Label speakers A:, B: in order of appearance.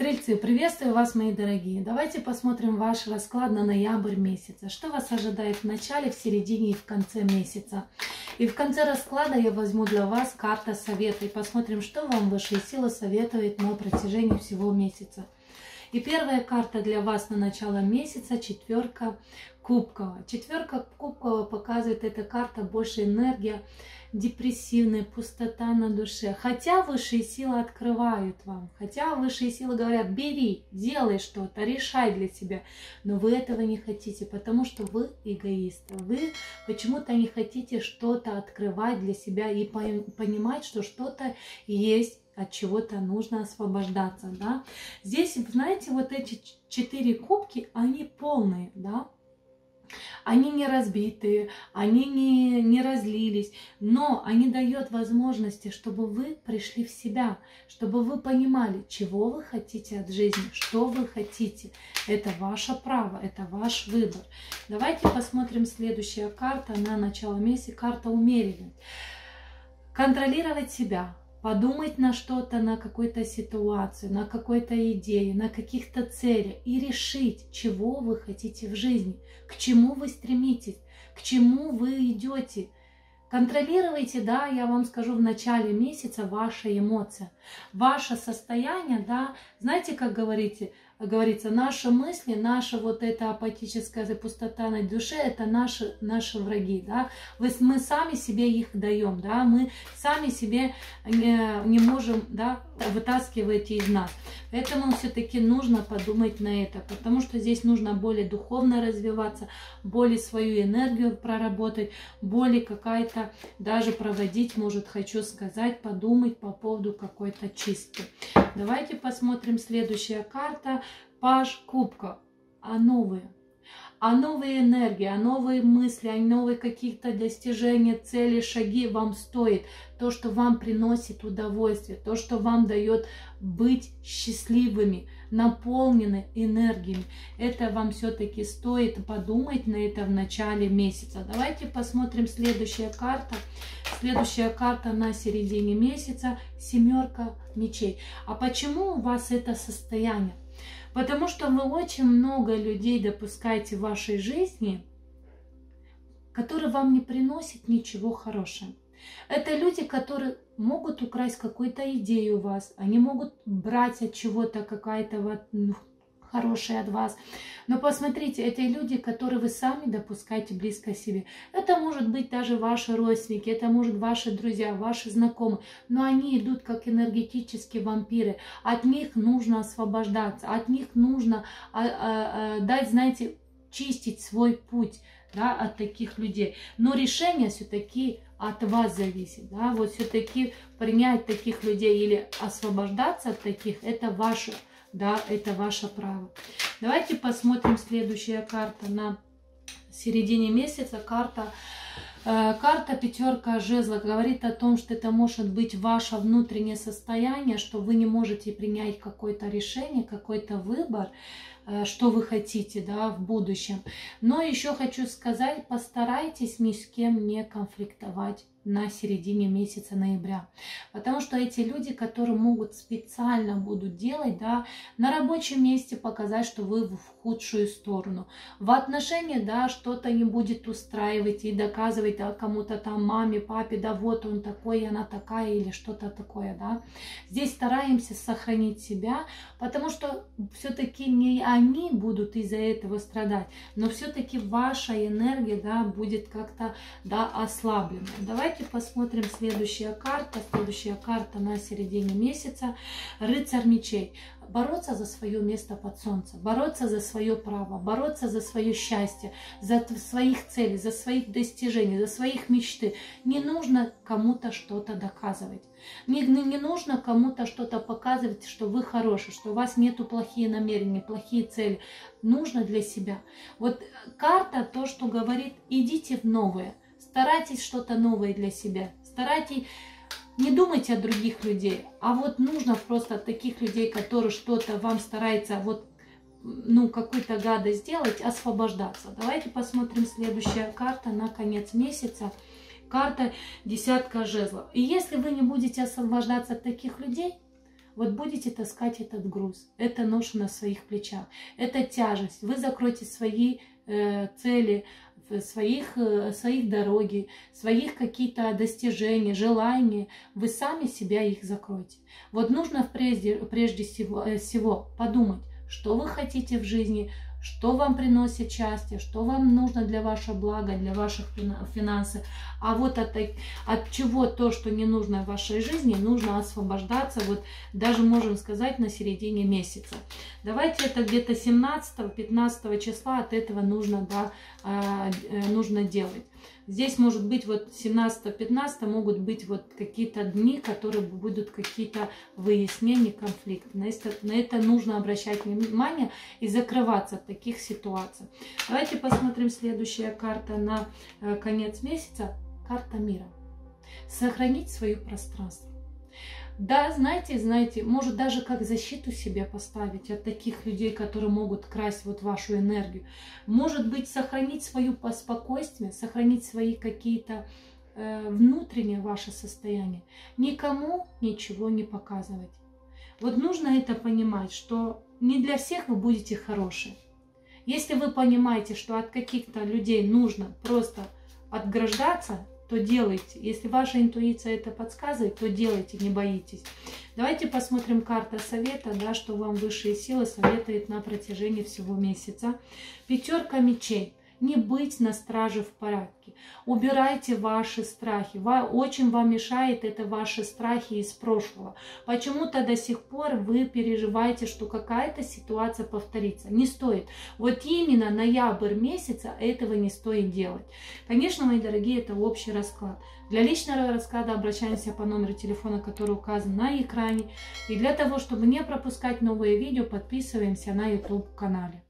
A: Стрельцы, приветствую вас, мои дорогие. Давайте посмотрим ваш расклад на ноябрь месяца. Что вас ожидает в начале, в середине и в конце месяца. И в конце расклада я возьму для вас карта совета и посмотрим, что вам высшие силы советуют на протяжении всего месяца. И первая карта для вас на начало месяца – четверка кубкова. Четверка кубкова показывает, эта карта больше энергия, депрессивная, пустота на душе. Хотя высшие силы открывают вам, хотя высшие силы говорят, бери, делай что-то, решай для себя. Но вы этого не хотите, потому что вы эгоисты. Вы почему-то не хотите что-то открывать для себя и понимать, что что-то есть от чего-то нужно освобождаться, да. Здесь, знаете, вот эти четыре кубки, они полные, да, они не разбитые, они не, не разлились, но они дают возможности, чтобы вы пришли в себя, чтобы вы понимали, чего вы хотите от жизни, что вы хотите. Это ваше право, это ваш выбор. Давайте посмотрим следующая карта на начало месяца, карта умеренность. Контролировать себя, подумать на что-то, на какую-то ситуацию, на какой-то идее, на каких-то целях и решить, чего вы хотите в жизни, к чему вы стремитесь, к чему вы идете. Контролируйте, да, я вам скажу в начале месяца ваши эмоции, ваше состояние, да, знаете, как говорите, говорится, наши мысли, наша вот эта апатическая пустота на душе, это наши, наши враги, да, мы сами себе их даем, да, мы сами себе не, не можем, да, вытаскивать из нас. Поэтому все-таки нужно подумать на это, потому что здесь нужно более духовно развиваться, более свою энергию проработать, более какая-то даже проводить, может, хочу сказать, подумать по поводу какой-то чистки. Давайте посмотрим следующая карта. Паж кубка. А новые? А новые энергии, а новые мысли, а новые каких-то достижения, цели, шаги вам стоит. То, что вам приносит удовольствие, то, что вам дает быть счастливыми, наполнены энергиями. Это вам все-таки стоит подумать на это в начале месяца. Давайте посмотрим следующая карта. Следующая карта на середине месяца. Семерка мечей. А почему у вас это состояние? Потому что вы очень много людей допускаете в вашей жизни, которые вам не приносят ничего хорошего. Это люди, которые могут украсть какую-то идею у вас, они могут брать от чего-то какая-то ну, хорошие от вас. Но посмотрите, это люди, которые вы сами допускаете близко себе. Это может быть даже ваши родственники, это может ваши друзья, ваши знакомые. Но они идут как энергетические вампиры. От них нужно освобождаться, от них нужно а, а, а, дать, знаете, чистить свой путь да, от таких людей. Но решение все-таки от вас зависит. Да? Вот все-таки принять таких людей или освобождаться от таких, это ваше да, это ваше право. Давайте посмотрим следующая карта на середине месяца. Карта, э, карта пятерка жезла говорит о том, что это может быть ваше внутреннее состояние, что вы не можете принять какое-то решение, какой-то выбор, э, что вы хотите да, в будущем. Но еще хочу сказать, постарайтесь ни с кем не конфликтовать на середине месяца ноября. Потому что эти люди, которые могут специально будут делать, да, на рабочем месте показать, что вы в худшую сторону. В отношении, да, что-то не будет устраивать и доказывать да, кому-то там, маме, папе, да, вот он такой, она такая или что-то такое, да. Здесь стараемся сохранить себя, потому что все-таки не они будут из-за этого страдать, но все-таки ваша энергия, да, будет как-то, да, ослаблена. Давайте Давайте посмотрим следующая карта. Следующая карта на середине месяца. Рыцарь мечей. Бороться за свое место под солнцем, бороться за свое право, бороться за свое счастье, за своих целей, за своих достижений, за своих мечты. Не нужно кому-то что-то доказывать. Не, не нужно кому-то что-то показывать, что вы хороший, что у вас нету плохие намерения, плохие цели. Нужно для себя. Вот карта то, что говорит, идите в новое. Старайтесь что-то новое для себя. Старайтесь не думайте о других людей, а вот нужно просто таких людей, которые что-то вам стараются вот ну, какую-то гадость сделать, освобождаться. Давайте посмотрим следующая карта на конец месяца. Карта десятка жезлов. И если вы не будете освобождаться от таких людей, вот будете таскать этот груз, это ноша на своих плечах, это тяжесть. Вы закроете свои э, цели, своих, э, своих дороги, своих какие-то достижения, желания, вы сами себя их закроете. Вот нужно прежде, прежде всего, э, всего подумать, что вы хотите в жизни, что вам приносит счастье, что вам нужно для вашего блага, для ваших финансов. А вот от, от чего то, что не нужно в вашей жизни, нужно освобождаться, вот даже можем сказать на середине месяца. Давайте это где-то 17-15 числа от этого нужно, да, а, э, нужно делать. Здесь может быть вот 17-15 могут быть вот какие-то дни, которые будут какие-то выяснения конфликта. На это, на это нужно обращать внимание и закрываться от таких ситуаций. Давайте посмотрим следующая карта на э, конец месяца. Карта мира. Сохранить свое пространство. Да, знаете, знаете, может даже как защиту себе поставить от таких людей, которые могут красть вот вашу энергию. Может быть, сохранить свое спокойствие, сохранить свои какие-то э, внутреннее ваше состояние. Никому ничего не показывать. Вот нужно это понимать, что не для всех вы будете хорошие. Если вы понимаете, что от каких-то людей нужно просто отграждаться, то делайте. Если ваша интуиция это подсказывает, то делайте, не боитесь. Давайте посмотрим карта совета, да, что вам высшие силы советуют на протяжении всего месяца. Пятерка мечей не быть на страже в порядке. Убирайте ваши страхи. Очень вам мешает это ваши страхи из прошлого. Почему-то до сих пор вы переживаете, что какая-то ситуация повторится. Не стоит. Вот именно ноябрь месяца этого не стоит делать. Конечно, мои дорогие, это общий расклад. Для личного рассказа обращаемся по номеру телефона, который указан на экране. И для того, чтобы не пропускать новые видео, подписываемся на YouTube канале.